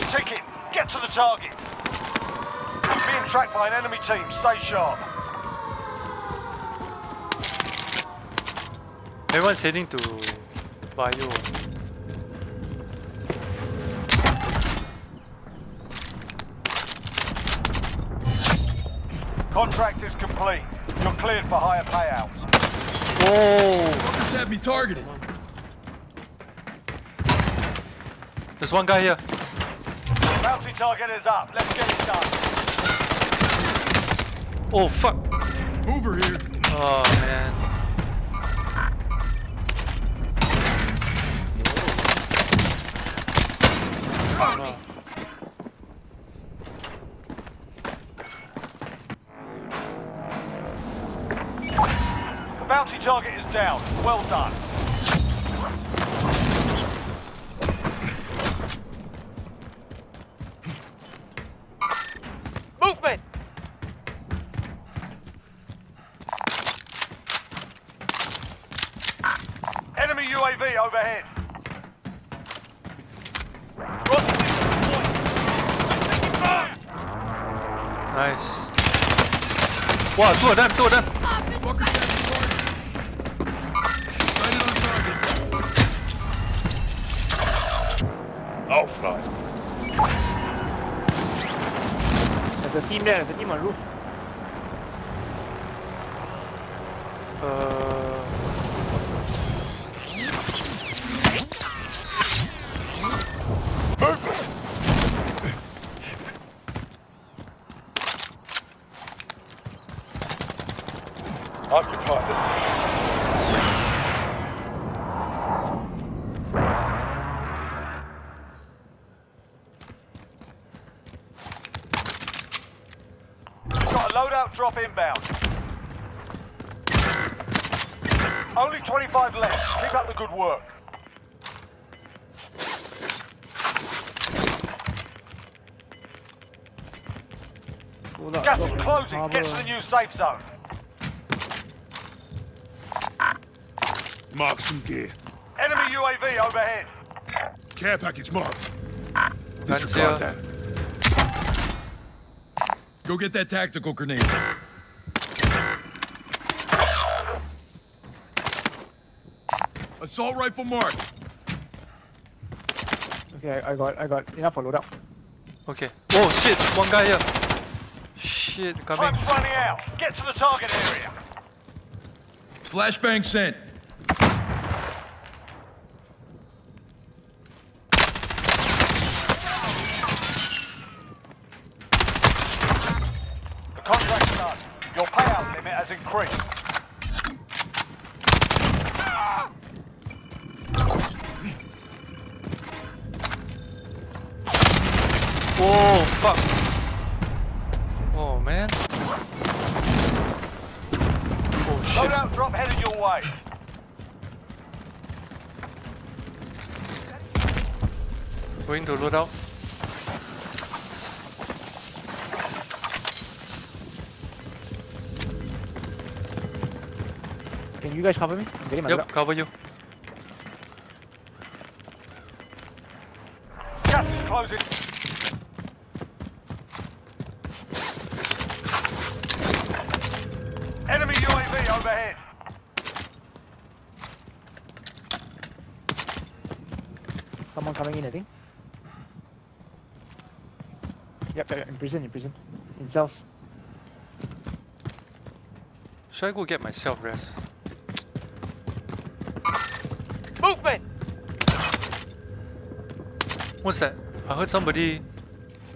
Time's ticking. Get to the target. You're being tracked by an enemy team. Stay sharp. Everyone's heading to Bayou. Contract is complete. You're cleared for higher payouts. Whoa! Fuckers have me targeted. There's one guy here. Bounty target is up. Let's get it done. Oh fuck! Mover here. Oh man. Oh. The bounty target is down. Well done. Movement! Enemy UAV overhead. Nice. Wow, two of them, two of them. Fuckers have me targeted. Sighted on target. There's a team there, there's a team on roof. Uh, Occupied. Got a loadout drop inbound. Only 25 left. Keep up the good work. Gas is closing. Get to the new safe zone. Mark some gear. Enemy UAV overhead. Care package marked. Guns Disregard here. that. Go get that tactical grenade. Assault rifle marked. Okay, I I got, I got enough for loadout. okay. Oh shit, one guy here. Shit, coming. Time's running out. Get to the target area. Flashbang sent. The contract's done. Your payout limit has increased. Oh fuck. Oh man. Oh shit. Loadout drop headed your way. Going to load Can you guys cover me? I'm getting my Yep, cover you. Gas is closing. Enemy UAV overhead. Someone coming in, I think. Yep, yep, in prison, in prison. In cells. Should I go get myself rest? Movement! What's that? I heard somebody.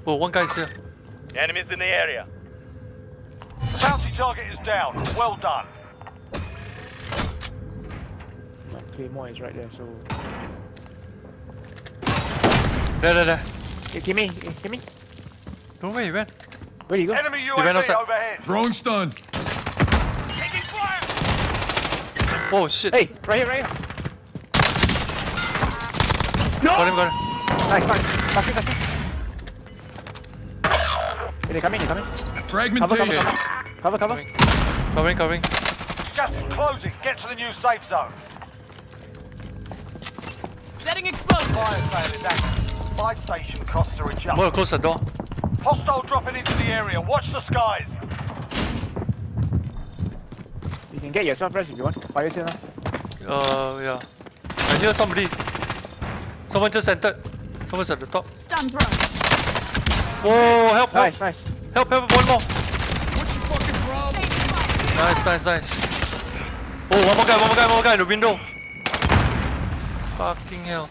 Oh, one guy's here. Enemies in the area. The bounty target is down. Well done. My claymore is right there, so... There, there, there. Hey, Kimmy, hey, Kimmy, No way, he man. where do you go? Enemy ran UAV outside. overhead. Throwing stun. Taking fire. Oh shit. Hey, right here, right here. Got him, got him. Nice, nice. Touch me, touch me. Hey, they're coming, they're coming. Fragmentation. cover, cover. Cover, cover. Covering, covering. Gas is closing. Get to the new safe zone. Setting explosive. Fire sale is active. buy station costs are I'm adjusted. close the door. Hostile dropping into the area. Watch the skies. You can get yourself rest if you want. Fire sale lah. Uh, yeah. I hear somebody. Someone just entered. Someone's at the top. Stun thrown. Whoa, help, help, Nice, nice. help, help, one more. What's your fucking problem? Nice, nice, nice. Oh, one more guy, one more guy, one more guy in the window. Fucking hell.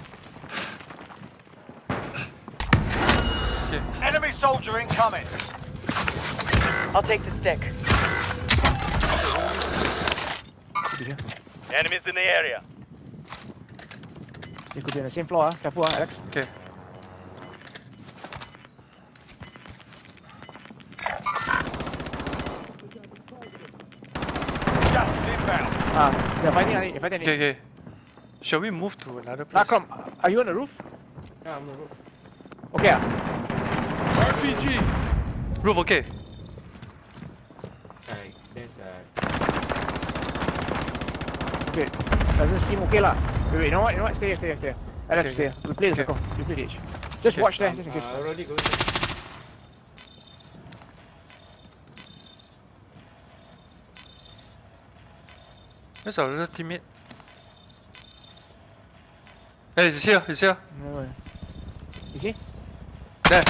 Okay, Enemy soldier incoming. I'll take the stick. Could be. Enemies in the area. They could be on the same floor. Ah. Careful, ah, Alex. okay. Gas is inbound. Ah, they're fighting on it. They're fighting on Okay, it. okay. Shall we move to another Ah, place? come. Are you on the roof? Yeah, I'm on the roof. Okay. Ah. RPG. Roof, okay. Like, there's a... Okay. Doesn't seem okay lah. Wait, wait. You know what? You know what? Stay here, stay here, stay here. Alex, Okay, stay here. We play the okay. We play the edge. Just Okay. watch there, I'm just in case. uh, already going there. Where's our little teammate? Hey, he's here, he's here. No way. You see? There.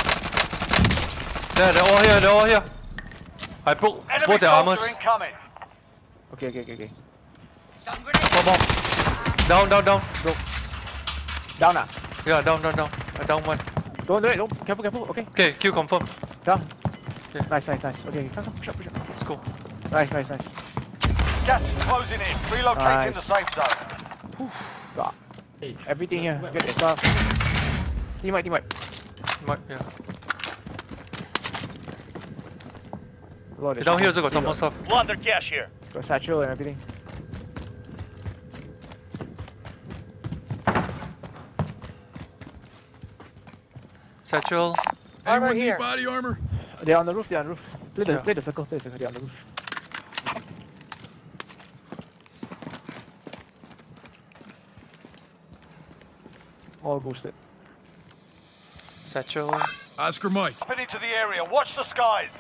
There, they're all here, they're all here. I broke Enemy both their armors. soldier incoming. Okay, okay, okay, okay. One more. Down, down, down. Broke. Down ah. Yeah, down, down, down. I down one. Don't do it. Don't. Careful, careful. Okay. Okay, kill confirmed. Down. Okay. Nice, nice, nice. Okay, come, come, push up, push up. Let's go. Nice, nice, nice. Gas is closing in. Relocating Nice. the safe zone. God. Hey, Everything here. where- Get your stuff. Team wipe, team wipe. Might, yeah. Lord, Okay, down here also got some more stuff. Plunder cache here. Got satchel and everything. Satchel. Anyone Armor need here. body armor? They're on the roof, they're on the roof. Play the, Yeah. play the circle, play the circle, they're on the roof. All ghosted. Satchel. Oscar Mike. Dropping into the area. Watch the skies.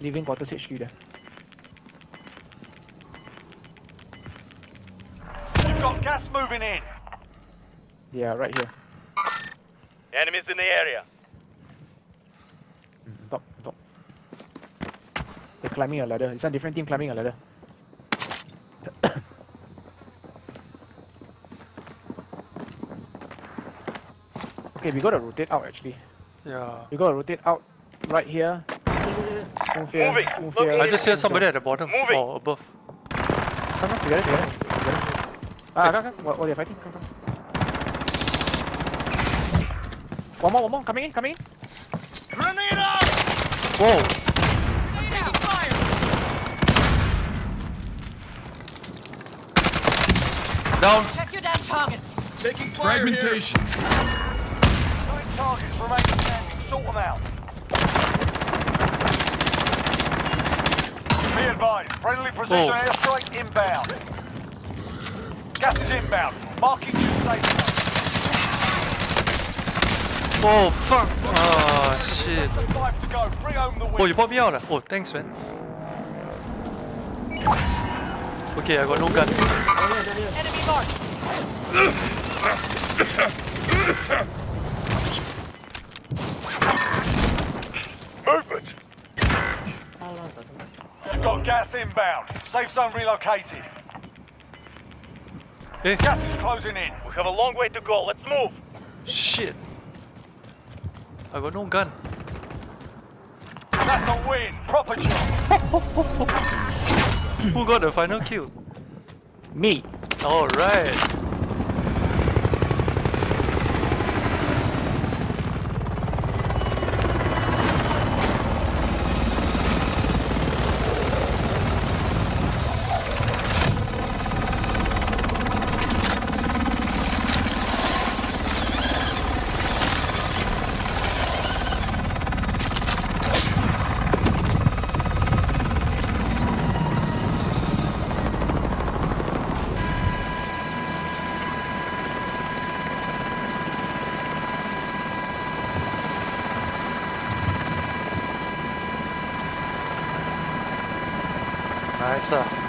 Living Quarters HQ there. You've got gas moving in. Yeah, right here. Enemies in the area. Top, top. They're climbing a ladder. It's a different team climbing a ladder. okay, we gotta rotate out actually. Yeah. We gotta rotate out right here. Move here. Moving. Move Look, here. I just hear somebody at the bottom Moving. or above. Come on, together, together. together. Ah, come, come. While while they're fighting, come, come. One more, one more. Coming in, coming in. Grenade out! Whoa! Taking fire. Down! Check your damn targets. Taking fire Fragmentation. Nine targets remain standing. Sort them out. Be advised. Friendly precision Oh. airstrike inbound. Gas is inbound. Marking you safe zone. Oh, fuck! Oh, shit. Five to go. Bring home the win. Oh, you bought me out? Oh, thanks, man. Okay, I got no gun. Enemy marked. Movement. You've got gas inbound. Safe zone relocated. Eh? Gas is closing in. We have a long way to go. Let's move. Shit. I got no gun. That's a win. Proper job. Who got the final kill? Me. Alright. Nice. Uh. Ah,